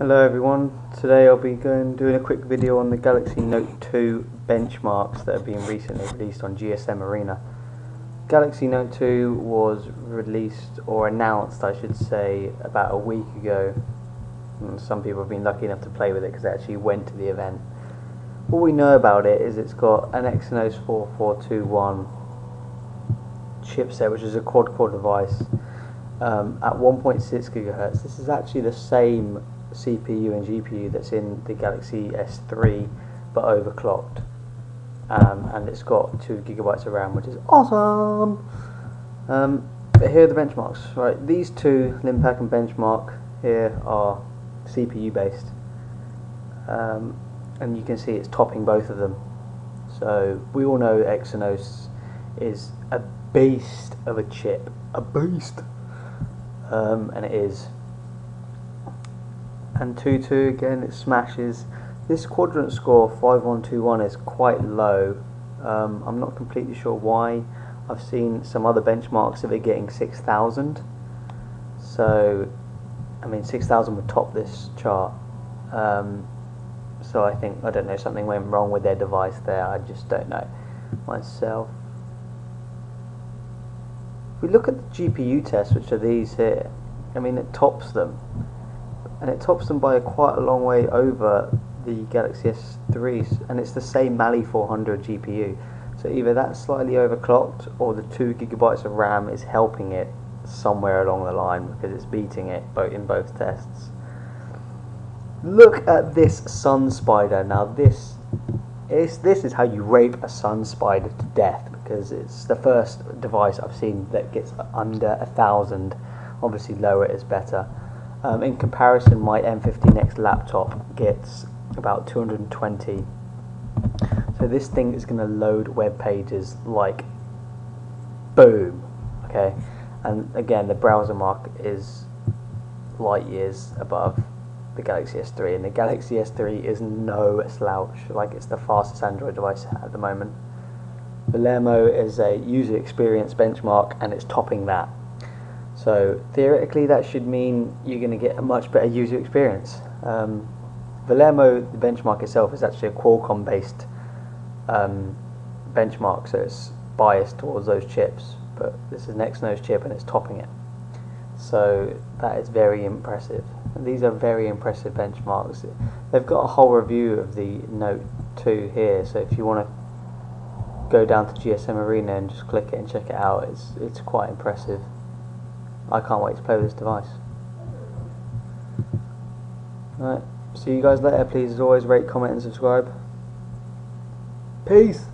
Hello everyone, today I'll be going doing a quick video on the Galaxy Note 2 benchmarks that have been recently released on GSM Arena. Galaxy Note 2 was released, or announced I should say, about a week ago. And some people have been lucky enough to play with it because they actually went to the event. What we know about it is it's got an Exynos 4421 chipset which is a quad-core device um, at 1.6 gigahertz. This is actually the same CPU and GPU that's in the Galaxy S3 but overclocked. Um, and it's got 2 gigabytes of RAM which is awesome! Um, but here are the benchmarks. Right, These two, Linpack and Benchmark, here are CPU based. Um, and you can see it's topping both of them. So we all know Exynos is a beast of a chip. A beast! Um, and it is and 2-2 again it smashes. This quadrant score 5121 is quite low. Um, I'm not completely sure why. I've seen some other benchmarks of it getting 6000 so I mean 6000 would top this chart. Um, so I think I don't know something went wrong with their device there. I just don't know myself. If we look at the GPU tests which are these here I mean it tops them and it tops them by quite a long way over the Galaxy S3 and it's the same Mali 400 GPU so either that's slightly overclocked or the 2 gigabytes of RAM is helping it somewhere along the line because it's beating it in both tests. Look at this SunSpider. Now this is this is how you rape a SunSpider to death because it's the first device I've seen that gets under a thousand. Obviously lower is better um, in comparison, my M50 laptop gets about 220. So this thing is going to load web pages like boom. Okay, and again, the BrowserMark is light years above the Galaxy S3, and the Galaxy S3 is no slouch. Like it's the fastest Android device at the moment. Vellamo is a user experience benchmark, and it's topping that. So theoretically that should mean you're going to get a much better user experience. Um, the benchmark itself, is actually a Qualcomm based um, benchmark, so it's biased towards those chips, but this is Exynos chip and it's topping it. So that is very impressive. And these are very impressive benchmarks. They've got a whole review of the Note 2 here, so if you want to go down to GSM Arena and just click it and check it out, it's, it's quite impressive. I can't wait to play with this device. Right, see you guys later. Please, as always, rate, comment, and subscribe. Peace!